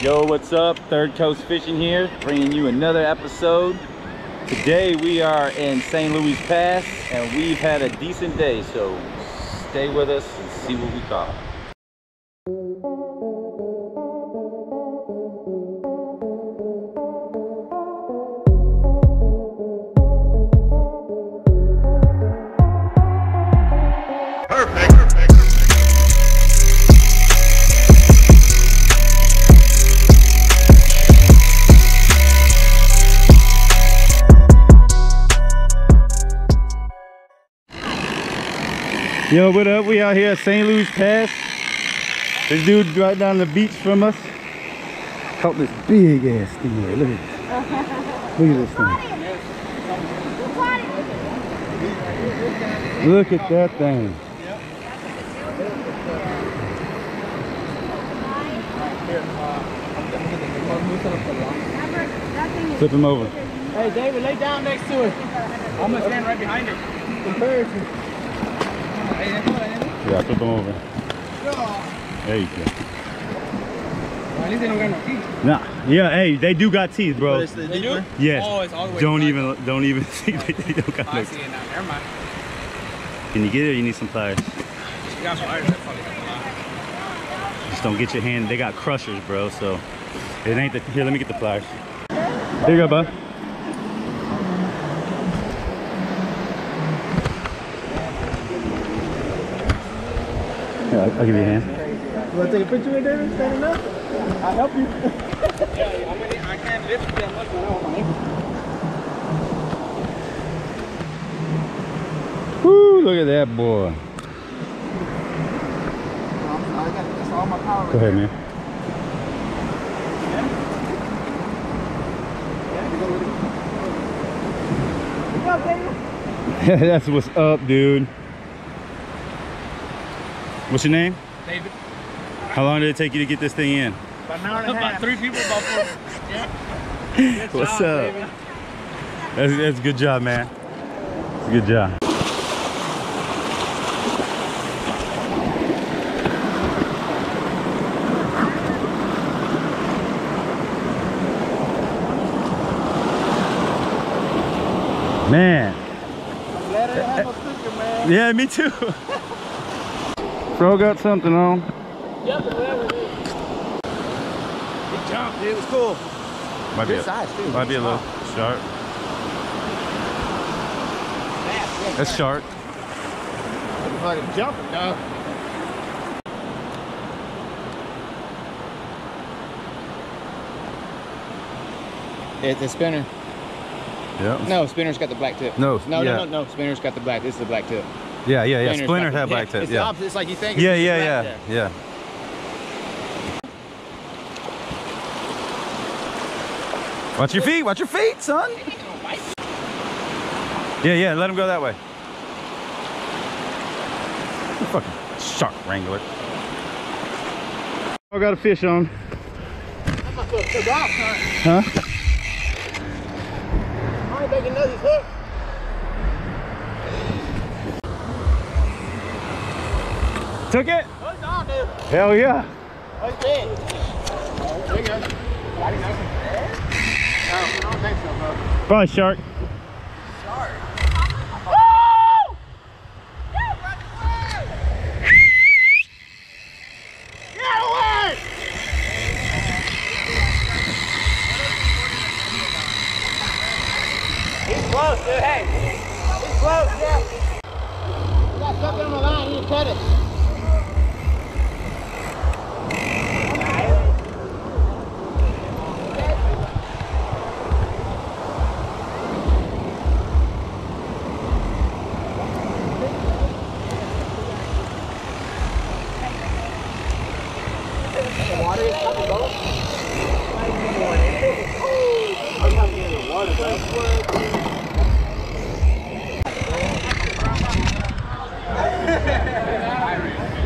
Yo, what's up? Third Coast Fishing here, bringing you another episode. Today we are in San Luis Pass and we've had a decent day, so stay with us and see what we caught. Yo, what up? We out here at San Luis Pass. This dude right down the beach from us caught this big ass stingray. Look at this. Look at this thing. Look at that thing. Flip him over. Hey, David, lay down next to it. I'm gonna stand right behind it. Yeah, flip him over. There you go. At least they don't got no teeth. Nah, yeah, hey, they do got teeth, bro. They do? Yes. Oh, it's all the way don't back. even, don't even think they, they don't got oh, I no see. Never mind. Can you get it or you need some pliers? You got pliers. That's probably got a lot. Just don't get your hand. They got crushers, bro. So it ain't the. Here, let me get the pliers. Here you go, bud. Yeah, I'll, I'll give you a hand. You wanna take a picture with David standing up? I'll help you. yeah, I'm gonna, I can't lift that much without. Woo! Look at that boy. I got that's all my power. Go ahead, man. What's up, David? That's what's up, dude. What's your name? David. How long did it take you to get this thing in? About an hour and a half. About three people, about four. Yeah. Good What's job, up? David. That's, that's a good job, man. It's a good job. Man, Glad I didn't have no sticker, man. yeah, me too. Bro got something on. Yep, whatever it is. Big jump, dude. It was cool. Might be Good a, size, too. Might be a little sharp. That's sharp. Fucking jumping, dog. It's the spinner. Yeah. No, spinner's got the black tip. No, no, yeah. no, no, no. Spinner's got the black. This is the black tip. Yeah, yeah, yeah. Spinner's Splinter got the- yeah, tip. It's the Yeah. opposite. It's like you think. Yeah, it's yeah, yeah, yeah. Watch your feet. Watch your feet, son. Yeah, yeah. Let him go that way. You fucking shark wrangler. I got a fish on. That must have took off, son. Huh? I ain't making nothing hook. Took it? Oh, it's on, dude. Hell yeah. Oh, it's big. There you go. No, I don't think so, bro. Probably shark. He's close, dude. Hey, he's close. Yeah. You got something on the line. You cut it.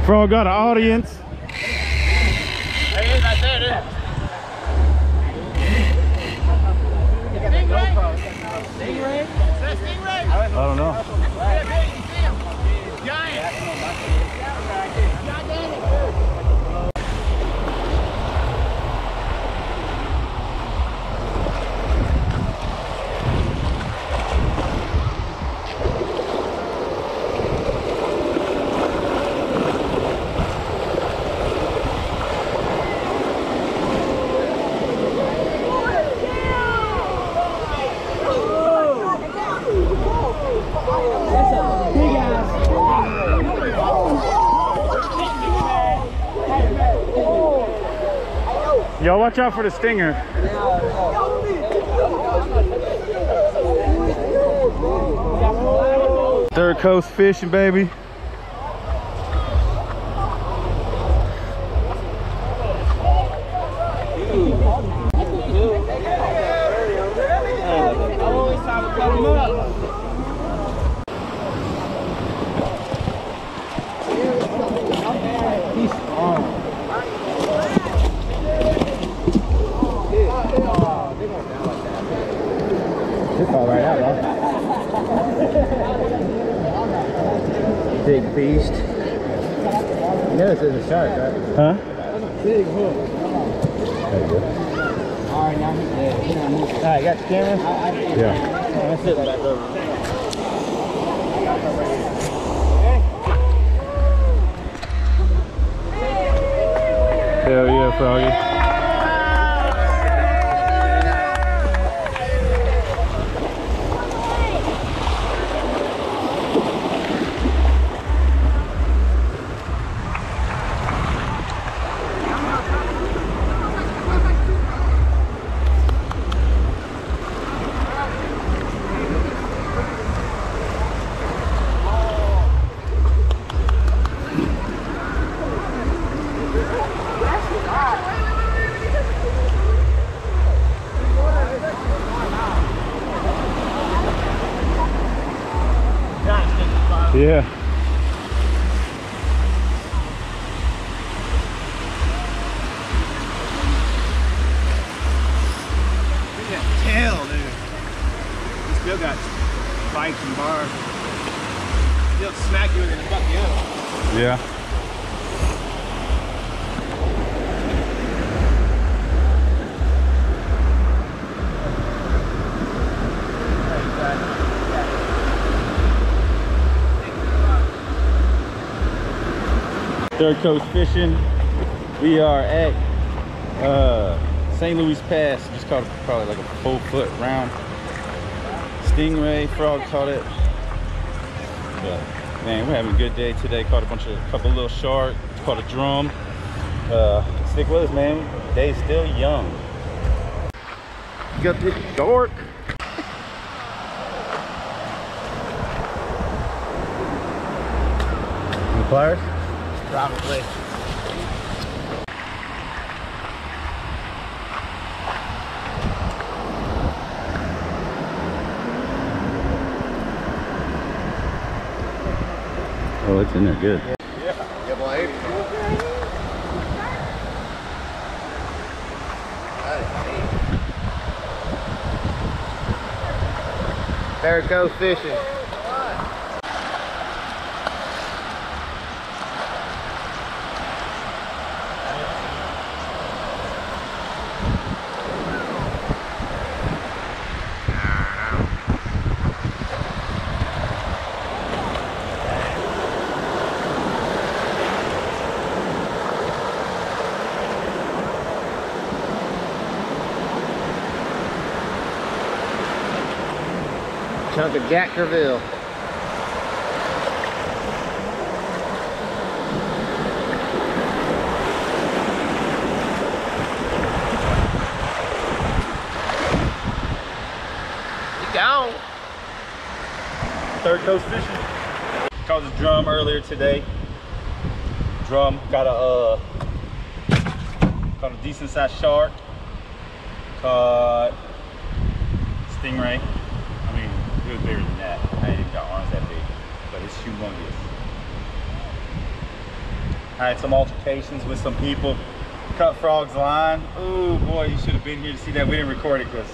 Bro got an audience. Watch out for the stinger. Third coast fishing, baby. All right, Big beast. You know this is a shark, right? Huh? Big hook. All right, now he's dead. All right, you got the camera? Yeah. That's it. Back over. Hell yeah, Froggy. Yeah. Look at that tail, dude. He still got spikes and bars. He'll smack you and then fuck you up. Yeah. Third Coast Fishing. We are at uh, San Luis Pass. Just caught probably like a full foot round stingray. Frog caught it. But man, we're having a good day today. Caught a bunch of couple little shark. Caught a drum. Uh, stick with us, man. Day's still young. Got this. Any pliers? Probably. Oh, it's in there good. You blade? Third Coast Fishing. Chunk of Jack Crevalle. You gone. Third Coast Fishing. Caught a drum earlier today. Drum got a uh, caught a decent sized shark. Caught stingray. Was bigger than that. I ain't even got arms that big, but it's humongous. I had some altercations with some people. Cut frog's line. Oh boy, you should have been here to see that. We didn't record it because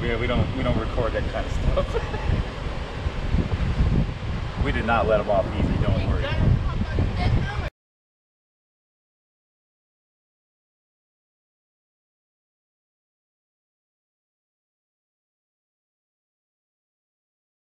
we, we don't we don't record that kind of stuff. We did not let them off easy, don't worry.